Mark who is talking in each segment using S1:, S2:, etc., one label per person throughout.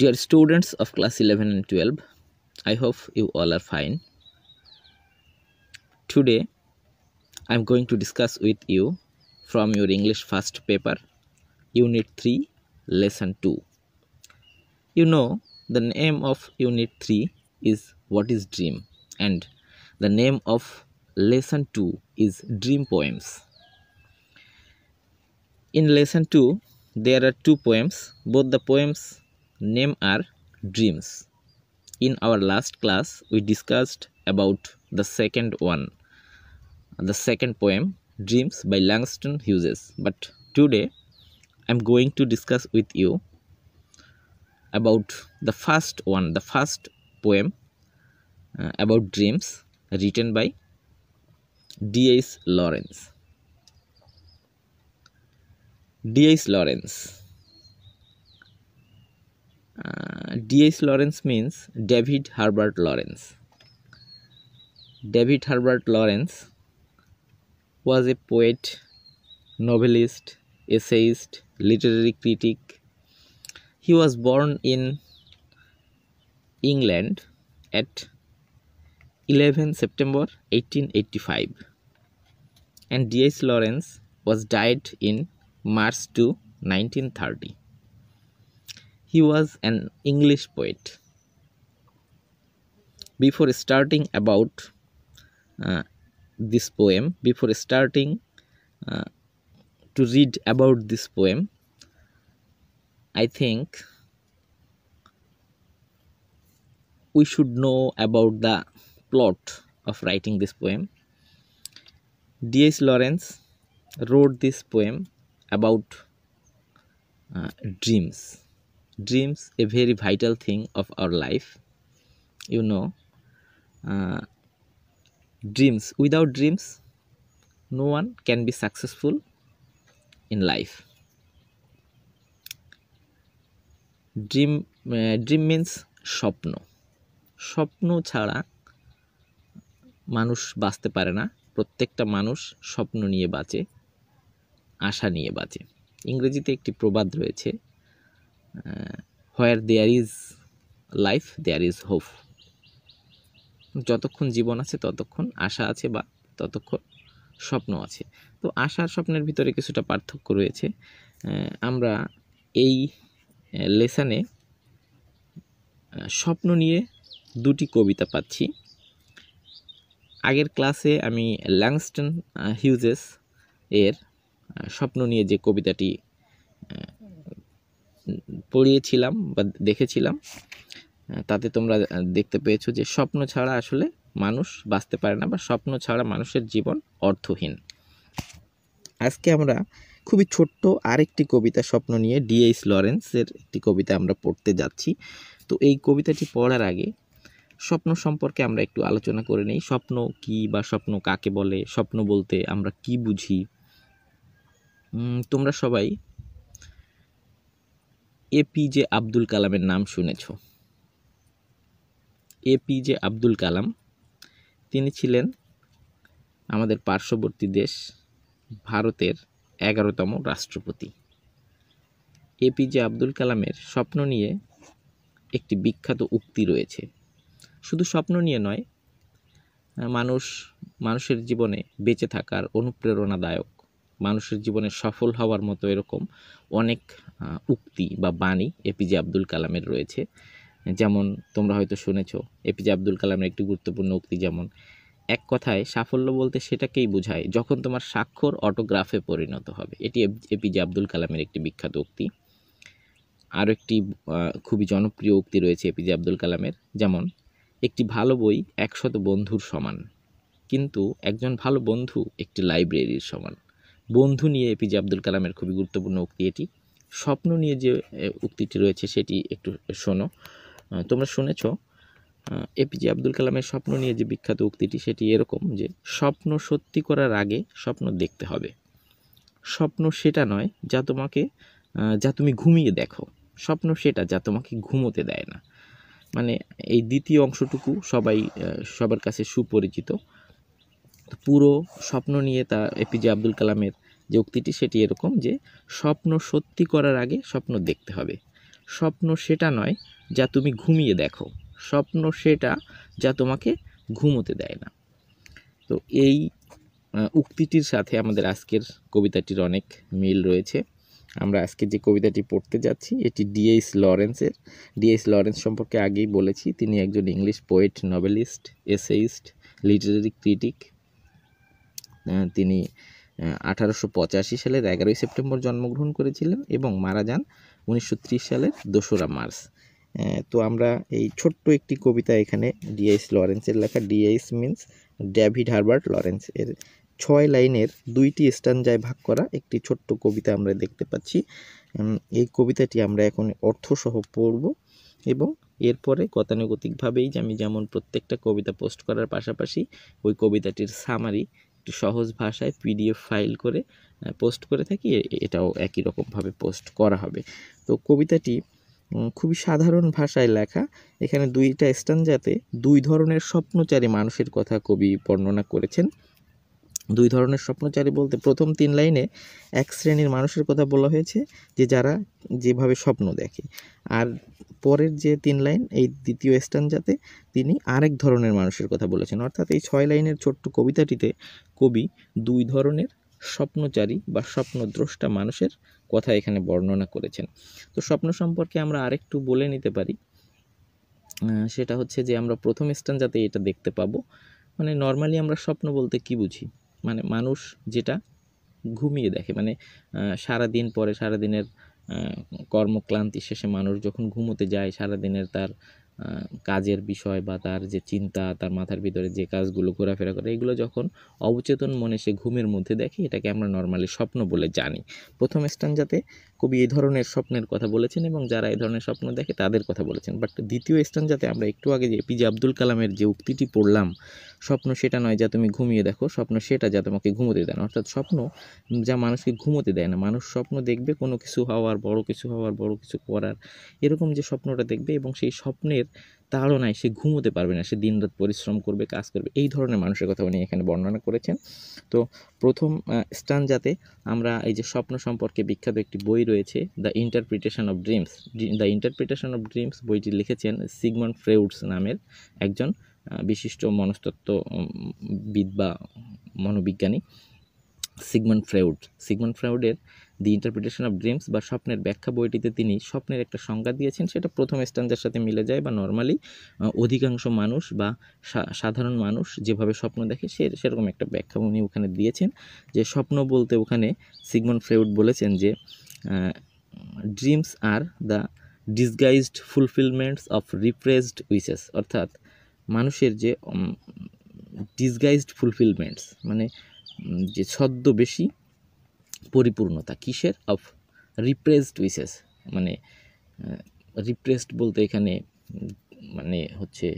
S1: Dear students of class 11 and 12, I hope you all are fine. Today, I am going to discuss with you from your English first paper, Unit 3, Lesson 2. You know, the name of Unit 3 is What is Dream, and the name of Lesson 2 is Dream Poems. In Lesson 2, there are two poems. Both the poems name are dreams. In our last class, we discussed about the second one, the second poem, Dreams by Langston Hughes. But today, I'm going to discuss with you about the first one, the first poem uh, about dreams written by D.H. Lawrence. D.H. Lawrence. D.H. Lawrence means David Herbert Lawrence. David Herbert Lawrence was a poet, novelist, essayist, literary critic. He was born in England at 11 September 1885 and D.H. Lawrence was died in March 2, 1930. He was an English poet. Before starting about uh, this poem, before starting uh, to read about this poem, I think we should know about the plot of writing this poem. D.H. Lawrence wrote this poem about uh, dreams. Dreams, a very vital thing of our life. You know, uh, dreams. Without dreams, no one can be successful in life. Dream dream means স্বপ্ন স্বপ্ন ছাড়া মানুষ বাঁচতে পারে না প্রত্যেকটা মানুষ স্বপ্ন নিয়ে বাঁচে আশা নিয়ে বাঁচে ইংরেজিতে একটি প্রবাদ রয়েছে where there is life there is hope যতক্ষণ জীবন আছে, ততক্ষণ আশা আছে বা ততক্ষণ স্বপ্ন আছে। তো আশার স্বপ্নের ভিতরে কিছুটা পার্থক্য রয়েছে। আমরা এই লেসানে স্বপ্ন নিয়ে দুটি কবিতা পাচ্ছি। আগের ক্লাসে আমি ল্যাংস্টন হিউজেস এর স্বপ্ন নিয়ে যে কবিতাটি পড়িয়েছিলাম বা দেখেছিলাম। তাতে তোমরা দেখতে পেয়েছ যে স্বপ্ন ছাড়া আসলে মানুষ বাঁচতে পারে না বা স্বপ্ন ছাড়া মানুষের জীবন অর্থহীন। আজকে আমরা খুবই ছোট্ট আরেকটি কবিতা স্বপ্ন নিয়ে ডিএইচ লরেন্সের একটি কবিতা আমরা পড়তে যাচ্ছি। তো এই কবিতাটি পড়ার আগে স্বপ্ন সম্পর্কে আমরা একটু আলোচনা করে নিই। স্বপ্ন কি বা স্বপ্ন কাকে বলে? স্বপ্ন বলতে আমরা কি বুঝি? তোমরা সবাই এপিজে আব্দুল কালামের নাম শুনেছ? এপিজে আব্দুল কালাম তিনি ছিলেন আমাদের পার্শ্ববর্তী দেশ ভারতের এগারোতম রাষ্ট্রপতি। এপিজে আব্দুল কালামের স্বপ্ন নিয়ে একটি বিখ্যাত উক্তি রয়েছে। শুধু স্বপ্ন নিয়ে নয়, মানুষ, মানুষের জীবনে বেঁচে থাকার অনুপ্রেরণাদায়ক মানুষের জীবনে সফল হওয়ার মতো এরকম অনেক উক্তি বা বাণী এপিজে আব্দুল কালামের রয়েছে। যেমন তোমরা হয়তো শুনেছ এপিজে আব্দুল কালামের একটি গুরুত্বপূর্ণ উক্তি যেমন, এক কথায় সাফল্য বলতে সেটাকেই বোঝায় যখন তোমার স্বাক্ষর অটোগ্রাফে পরিণত হবে। এটি এপিজে আব্দুল কালামের একটি বিখ্যাত উক্তি। আরও একটি খুবই জনপ্রিয় উক্তি রয়েছে এপিজে আব্দুল কালামের, যেমন, একটি ভালো বই একশত বন্ধুর সমান, কিন্তু একজন ভালো বন্ধু একটি লাইব্রেরির সমান। বন্ধু নিয়ে এপিজে আব্দুল কালামের খুবই গুরুত্বপূর্ণ উক্তি এটি। স্বপ্ন নিয়ে যে উক্তিটি রয়েছে সেটি একটু শোনো। তোমরা শুনেছ এপিজে আব্দুল কালামের স্বপ্ন নিয়ে যে বিখ্যাত উক্তিটি সেটি এরকম যে, স্বপ্ন সত্যি করার আগে স্বপ্ন দেখতে হবে। স্বপ্ন সেটা নয় যা তোমাকে যা তুমি ঘুমিয়ে দেখো। স্বপ্ন সেটা যা তোমাকে ঘুমোতে দেয় না। মানে এই দ্বিতীয় অংশটুকু সবাই সবার কাছে সুপরিচিত। পুরো স্বপ্ন নিয়ে তা এপিজে আব্দুল কালামের যে উক্তিটি সেটি এরকম যে, স্বপ্ন সত্যি করার আগে স্বপ্ন দেখতে হবে। স্বপ্ন সেটা নয় যা তুমি ঘুমিয়ে দেখো। স্বপ্ন সেটা যা তোমাকে ঘুমোতে দেয় না। তো এই উক্তিটির সাথে আমাদের আজকের কবিতাটির অনেক মিল রয়েছে। আমরা আজকে যে কবিতাটি পড়তে যাচ্ছি, এটি ডিএইচ লরেন্সের। ডিএইচ লরেন্স সম্পর্কে আগেই বলেছি, তিনি একজন English poet novelist essayist literary critic তিনি আঠারোশো পঁচাশি সালের এগারোই সেপ্টেম্বর জন্মগ্রহণ করেছিলেন এবং মারা যান উনিশশো ত্রিশ সালের দোসরা মার্চ। তো আমরা এই ছোট্ট একটি কবিতা এখানে ডিএইচ লরেন্সের লেখা DH means David Herbert Lawrence এর ছয় লাইনের দুইটি স্টানজায় ভাগ করা একটি ছোট্ট কবিতা আমরা দেখতে পাচ্ছি। এই কবিতাটি আমরা এখন অর্থসহ পড়ব এবং এরপরে গতানুগতিকভাবেই আমি যেমন প্রত্যেকটা কবিতা পোস্ট করার পাশাপাশি ওই কবিতাটির সামারি একটু সহজ ভাষায় পিডিএফ ফাইল করে পোস্ট করে থাকি এটাও একই রকমভাবে পোস্ট করা হবে। তো কবিতাটি খুবই সাধারণ ভাষায় লেখা। এখানে দুইটা স্টানজাতে দুই ধরনের স্বপ্নচারী মানুষের কথা কবি বর্ণনা করেছেন। দুই ধরনের স্বপ্নচারী বলতে প্রথম তিন লাইনে এক শ্রেণির মানুষের কথা বলা হয়েছে যে যারা যেভাবে স্বপ্ন দেখে। আর পরের যে তিন লাইন, এই দ্বিতীয় স্টানজাতে তিনি আরেক ধরনের মানুষের কথা বলেছেন। অর্থাৎ এই ছয় লাইনের ছোট্ট কবিতাটিতে কবি দুই ধরনের স্বপ্নচারী বা স্বপ্নদ্রষ্টা মানুষের কথা এখানে বর্ণনা করেছেন। তো স্বপ্ন সম্পর্কে আমরা আরেকটু বলে নিতে পারি। সেটা হচ্ছে যে আমরা প্রথম স্টানজাতে এটা দেখতে পাবো। মানে নর্মালি আমরা স্বপ্ন বলতে কি বুঝি? মানে মানুষ যেটা ঘুমিয়ে দেখে মানে সারা দিন পরে সারা দিনের কর্মক্লান্তি শেষে মানুষ যখন ঘুমোতে যায় সারা দিনের তার কাজের বিষয় বা তার যে চিন্তা, তার মাথার ভিতরে যে কাজগুলো ঘোরাফেরা করে, এগুলো যখন অবচেতন মনে সে ঘুমের মধ্যে দেখে, এটাকে আমরা নর্মালি স্বপ্ন বলে জানি। প্রথম স্টানজাতে কবি এই ধরনের স্বপ্নের কথা বলেছেন এবং যারা এই ধরনের স্বপ্ন দেখে তাদের কথা বলেছেন। বাট দ্বিতীয় স্থান যাতে আমরা একটু আগে যে এপিজে আব্দুল কালামের যে উক্তিটি পড়লাম, স্বপ্ন সেটা নয় যা তুমি ঘুমিয়ে দেখো, স্বপ্ন সেটা যা তোমাকে ঘুমোতে দেয় না। অর্থাৎ স্বপ্ন যা মানুষকে ঘুমোতে দেয় না। মানুষ স্বপ্ন দেখবে কোনো কিছু হওয়ার, বড় কিছু হওয়ার, বড় কিছু করার, এরকম যে স্বপ্নটা দেখবে এবং সেই স্বপ্নের তাড়নায় সে ঘুমোতে পারবে না, সে দিনরাত পরিশ্রম করবে, কাজ করবে, এই ধরনের মানুষের কথা উনি এখানে বর্ণনা করেছেন। তো প্রথম স্টান যাতে আমরা এই যে স্বপ্ন সম্পর্কে বিখ্যাত একটি বই রয়েছে the interpretation of dreams the interpretation of dreams বইটি লিখেছেন সিগমন্ড ফ্রেউডস নামের একজন বিশিষ্ট মনস্তত্ত্ব বিদ বা মনোবিজ্ঞানী, সিগমন্ড ফ্রেউড সিগমন্ড ফ্রেউডের দি ইন্টারপ্রিটেশন অফ ড্রিমস বা স্বপ্নের ব্যাখ্যা বইটিতে তিনি স্বপ্নের একটা সংজ্ঞা দিয়েছেন। সেটা প্রথম স্ট্যান্ডার সাথে মিলে যায় বা নর্মালি অধিকাংশ মানুষ বা সাধারণ মানুষ যেভাবে স্বপ্ন দেখে সে, সেরকম একটা ব্যাখ্যা উনি ওখানে দিয়েছেন যে স্বপ্ন বলতে ওখানে সিগমন ফ্রেউড বলেছেন যে dreams are the disguised fulfilments of repressed wishes অর্থাৎ মানুষের যে ডিসগাইজড ফুলফিলমেন্টস মানে যে ছদ্মবেশী পরিপূর্ণতা, কিসের? অফ রিপ্রেসড উইসেস মানে রিপ্রেসড বলতে এখানে মানে হচ্ছে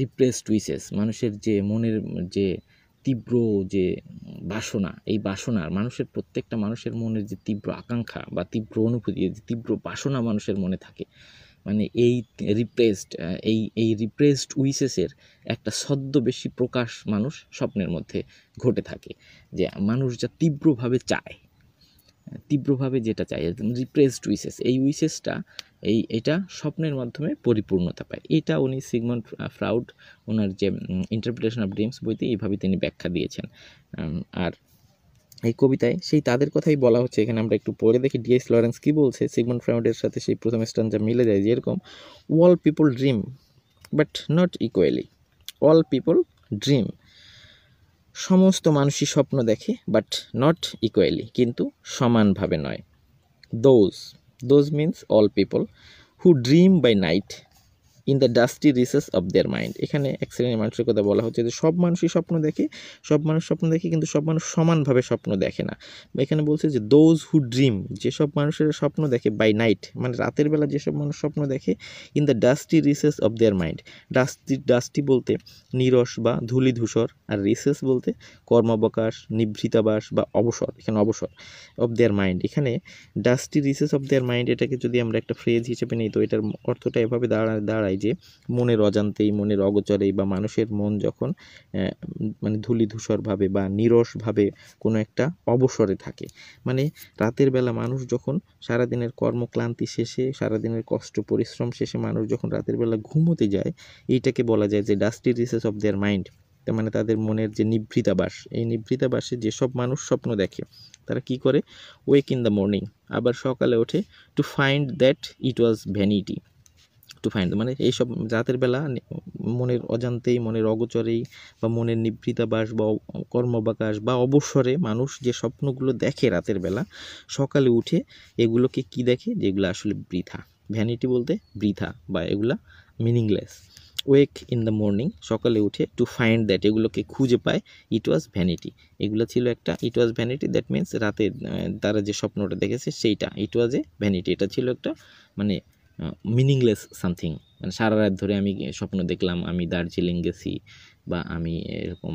S1: রিপ্রেসড উইসেস মানুষের যে মনের যে তীব্র যে বাসনা, এই বাসনার মানুষের প্রত্যেকটা মানুষের মনের যে তীব্র আকাঙ্ক্ষা বা তীব্র অনুভূতি, যে তীব্র বাসনা মানুষের মনে থাকে মানে এই রিপ্রেসড এই এই রিপ্রেসড উইসেসের একটা ছদ্মবেশী প্রকাশ মানুষ স্বপ্নের মধ্যে ঘটে থাকে যে মানুষ যা তীব্রভাবে চায়, তীব্রভাবে যেটা চায় রিপ্রেসড উইসেস এই উইসেসটা এই, এটা স্বপ্নের মাধ্যমে পরিপূর্ণতা পায়। এটা উনি সিগমন্ড ফ্রাউড ওনার যে ইন্টারপ্রিটেশন অফ ড্রিমস বইতে এইভাবে তিনি ব্যাখ্যা দিয়েছেন। আর এই কবিতায় সেই তাদের কথাই বলা হচ্ছে। এখানে আমরা একটু পড়ে দেখি। ডিএস লরেন্স কী বলছে? সিগমন্ড ফ্রাউডের সাথে সেই প্রথম স্টানটা মিলে যায় যেরকম all people dream but not equally all people dream সমস্ত মানুষই স্বপ্ন দেখে বাট নট ইকুয়ালি কিন্তু সমানভাবে নয়। Those those means all people who dream by night in the dusty recesses of their mind এখানে এক শ্রেণির মানুষের কথা বলা হচ্ছে যে সব মানুষই স্বপ্ন দেখে, সব মানুষ স্বপ্ন দেখে কিন্তু সব মানুষ সমানভাবে স্বপ্ন দেখে না। এখানে বলছে যে দোজ হু ড্রিম যেসব মানুষের স্বপ্ন দেখে বাই নাইট মানে রাতের বেলা যেসব মানুষ স্বপ্ন দেখে in the dusty recesses of their mind dusty dusty বলতে নিরস বা ধূলি ধূসর আর রিসেস বলতে কর্মাবকাশ, নিভৃতাবাস বা অবসর, এখানে অবসর অফ দেয়ার মাইন্ড এখানে dusty recesses of their mind এটাকে যদি আমরা একটা ফ্রেজ হিসেবে নিই, তো এটার অর্থটা এভাবে দাঁড়ায় দাঁড়ায় দাঁড়ায় যে মনের অজান্তেই, মনের অগোচরেই বা মানুষের মন যখন মানে ধূলিধূসরভাবে বা নিরসভাবে কোনো একটা অবসরে থাকে। মানে রাতের বেলা মানুষ যখন সারাদিনের কর্মক্লান্তি শেষে, সারাদিনের কষ্ট, পরিশ্রম শেষে মানুষ যখন রাতের বেলা ঘুমোতে যায়, এইটাকে বলা যায় যে dusty recesses of their mind তার মানে তাদের মনের যে নিভৃতাবাস, এই নিভৃতাবাসে যেসব মানুষ স্বপ্ন দেখে, তারা কি করে? ওয়েক ইন দ্য মর্নিং আবার সকালে ওঠে to find that it was vanity to find মানে এইসব রাতের বেলা মনের অজান্তেই, মনের অগোচরেই বা মনের নিভৃতাবাস বা কর্মবাকাশ বা অবসরে মানুষ যে স্বপ্নগুলো দেখে রাতের বেলা, সকালে উঠে এগুলোকে কি দেখে? যেগুলো আসলে বৃথা। ভ্যানিটি বলতে বৃথা বা এগুলা meaningless wake in the morning সকালে উঠে টু ফাইন্ড দ্যাট এগুলোকে খুঁজে পায় ইট ওয়াজ ভ্যানিটি এগুলো ছিল একটা it was vanity that means রাতে তারা যে স্বপ্নটা দেখেছে, সেইটা। ইট ওয়াজ এ ভ্যানিটি এটা ছিল একটা মানে মিনিংলেস সামথিং মানে সারা রাত ধরে আমি স্বপ্ন দেখলাম, আমি দার্জিলিং গেছি বা আমি এরকম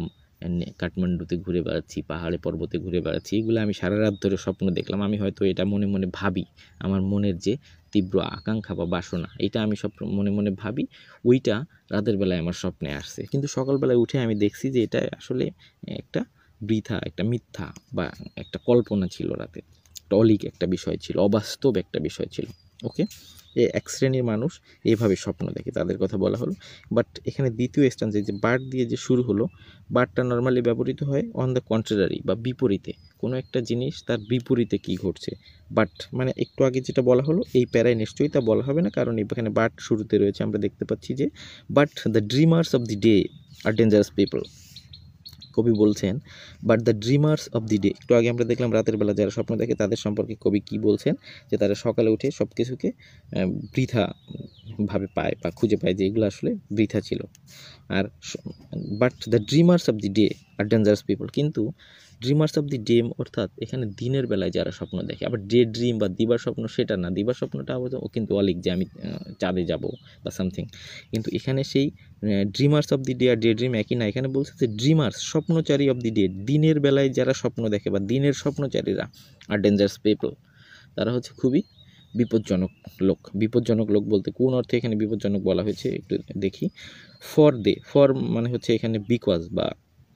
S1: কাঠমান্ডুতে ঘুরে বেড়াচ্ছি, পাহাড়ে পর্বতে ঘুরে বেড়াচ্ছি, এগুলো আমি সারা রাত ধরে স্বপ্ন দেখলাম। আমি হয়তো এটা মনে মনে ভাবি, আমার মনের যে তীব্র আকাঙ্ক্ষা বা বাসনা, এটা আমি স্বপ্ন মনে মনে ভাবি, ওইটা রাতের বেলায় আমার স্বপ্নে আসছে। কিন্তু সকালবেলায় উঠে আমি দেখছি যে এটা আসলে একটা বৃথা, একটা মিথ্যা বা একটা কল্পনা ছিল রাতে। টলিক একটা বিষয় ছিল, অবাস্তব একটা বিষয় ছিল। ওকে? এ এক শ্রেণির মানুষ এইভাবে স্বপ্ন দেখে, তাদের কথা বলা হলো। বাট এখানে দ্বিতীয় স্ট্যান্সে যে বার্ড দিয়ে যে শুরু হলো বার্ডটা নর্মালি ব্যবহৃত হয় অন দ্য কন্ট্রারি বা বিপরীতে। কোনো একটা জিনিস তার বিপরীতে কি ঘটছে। বাট মানে একটু আগে যেটা বলা হলো, এই প্যারায় নিশ্চয়ই তা বলা হবে না, কারণ এখানে বাট শুরুতে রয়েছে, আমরা দেখতে পাচ্ছি যে but the dreamers of the day are dangerous people কবি বলছেন but the dreamers of the day একটু আগে আমরা দেখলাম রাতের বেলা যারা স্বপ্ন দেখে তাদের সম্পর্কে কবি কি বলছেন, যে তারা সকালে উঠে সব কিছুকে বৃথা ভাবে পায় বা খুঁজে পায় যে এগুলো আসলে বৃথা ছিল। আর but the dreamers of the day are dangerous people কিন্তু ড্রিমার্স অফ দি ডেম অর্থাৎ এখানে দিনের বেলায় যারা স্বপ্ন দেখে, আবার ডে ড্রিম বা দিবার স্বপ্ন সেটা না, দিবার স্বপ্নটা আবার ও কিন্তু অলিক যে আমি চাঁদে যাব বা সামথিং কিন্তু এখানে সেই ড্রিমার্স অফ দি ডে আর ডে ড্রিম একই না, এখানে বলছে যে ড্রিমার্স স্বপ্নচারী অফ দি ডে দিনের বেলায় যারা স্বপ্ন দেখে বা দিনের স্বপ্নচারীরা আর ডেঞ্জারাস পিপল তারা হচ্ছে খুবই বিপজ্জনক লোক। বিপজ্জনক লোক বলতে কোন অর্থে এখানে বিপজ্জনক বলা হয়েছে একটু দেখি। ফর দে ফর মানে হচ্ছে এখানে বিকজ বা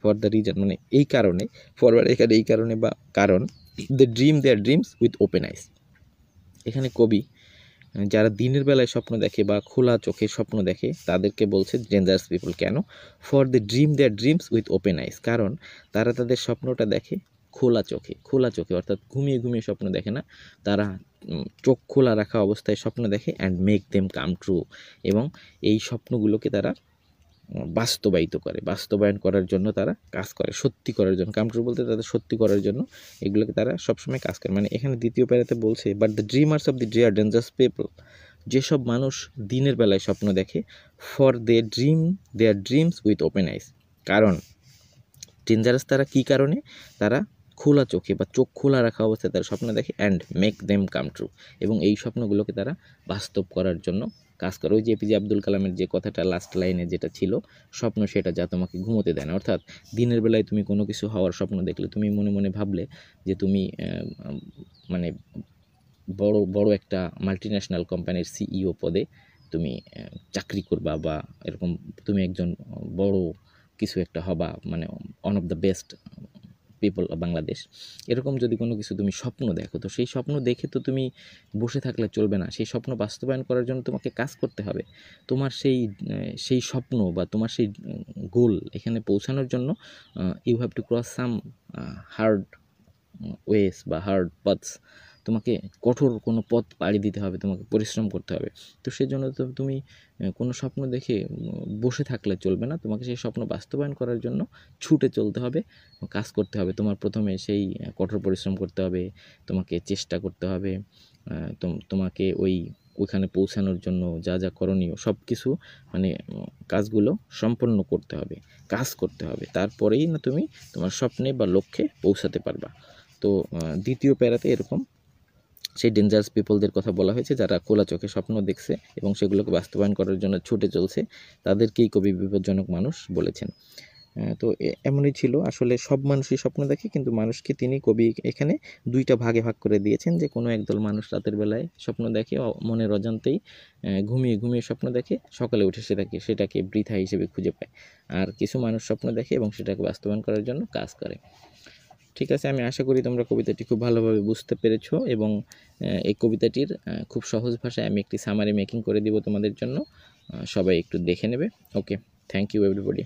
S1: ফর দ্য রিজন মানে এই কারণে ফর এখানে এই কারণে বা কারণ the dream their dreams with open eyes এখানে কবি যারা দিনের বেলায় স্বপ্ন দেখে বা খোলা চোখে স্বপ্ন দেখে, তাদেরকে বলছে ডেঞ্জারাস পিপল কেন? For the dream their dreams with open eyes কারণ, তারা তাদের স্বপ্নটা দেখে খোলা চোখে খোলা চোখে, অর্থাৎ ঘুমিয়ে ঘুমিয়ে স্বপ্ন দেখে না, তারা চোখ খোলা রাখা অবস্থায় স্বপ্ন দেখে and make them come true এবং এই স্বপ্নগুলোকে তারা বাস্তবায়িত করে, বাস্তবায়ন করার জন্য তারা কাজ করে, সত্যি করার জন্য। কাম ট্রু বলতে তাদের সত্যি করার জন্য এগুলোকে তারা সবসময় কাজ করে। মানে এখানে দ্বিতীয় প্যারাতে বলছে but the dreamers of the day are dangerous people যেসব মানুষ দিনের বেলায় স্বপ্ন দেখে for they dream their dreams with open eyes কারণ ডেঞ্জারাস তারা কী কারণে? তারা খোলা চোখে বা চোখ খোলা রাখা অবস্থায় তারা স্বপ্ন দেখে and make them come true এবং এই স্বপ্নগুলোকে তারা বাস্তব করার জন্য কাজ করে। ওই যে এপিজে আব্দুল কালামের যে কথাটা লাস্ট লাইনে যেটা ছিল, স্বপ্ন সেটা যা তোমাকে ঘুমোতে দেয় না। অর্থাৎ দিনের বেলায় তুমি কোনো কিছু হওয়ার স্বপ্ন দেখলে, তুমি মনে মনে ভাবলে যে তুমি মানে বড় বড় একটা মাল্টিন্যাশনাল কোম্পানির সিইও পদে তুমি চাকরি করবা বা এরকম তুমি একজন বড় কিছু একটা হবা মানে one of the best people Bangladesh এরকম যদি কোনো কিছু তুমি স্বপ্ন দেখো, তো সেই স্বপ্ন দেখে তো তুমি বসে থাকলে চলবে না। সেই স্বপ্ন বাস্তবায়ন করার জন্য তোমাকে কাজ করতে হবে। তোমার সেই সেই স্বপ্ন বা তোমার সেই গোল এখানে পৌঁছানোর জন্য you have to cross some hard ways বা হার্ড পথস তোমাকে কঠোর কোনো পথ পাড়ি দিতে হবে, তোমাকে পরিশ্রম করতে হবে। তো সেজন্য তো তুমি কোনো স্বপ্ন দেখে বসে থাকলে চলবে না। তোমাকে সেই স্বপ্ন বাস্তবায়ন করার জন্য ছুটে চলতে হবে, কাজ করতে হবে। তোমার প্রথমে সেই কঠোর পরিশ্রম করতে হবে, তোমাকে চেষ্টা করতে হবে তোম- তোমাকে ওই, ওইখানে পৌঁছানোর জন্য যা যা করণীয় সব কিছু মানে কাজগুলো সম্পন্ন করতে হবে, কাজ করতে হবে। তারপরেই না তুমি তোমার স্বপ্নে বা লক্ষ্যে পৌঁছাতে পারবা। তো দ্বিতীয় প্যারাতে এরকম সেই ডেঞ্জারাস পিপলদের কথা বলা হয়েছে, যারা খোলা চোখে স্বপ্ন দেখছে এবং সেগুলোকে বাস্তবায়ন করার জন্য ছুটে চলছে, তাদেরকেই কবি বিপজ্জনক মানুষ বলেছেন। তো এমনই ছিল। আসলে সব মানুষই স্বপ্ন দেখে, কিন্তু মানুষকে তিনি কবি এখানে দুইটা ভাগে ভাগ করে দিয়েছেন যে, কোনো একদল মানুষ রাতের বেলায় স্বপ্ন দেখে মনের অজান্তেই ঘুমিয়ে ঘুমিয়ে স্বপ্ন দেখে, সকালে উঠে সেটাকে সেটাকে বৃথা হিসেবে খুঁজে পায়। আর কিছু মানুষ স্বপ্ন দেখে এবং সেটাকে বাস্তবায়ন করার জন্য কাজ করে। ঠিক আছে, আমি আশা করি তোমরা কবিতাটি খুব ভালোভাবে বুঝতে পেরেছ এবং এই কবিতাটির খুব সহজ ভাষায় আমি একটি সামারি মেকিং করে দিব তোমাদের জন্য। সবাই একটু দেখে নেবে। Okay thank you everybody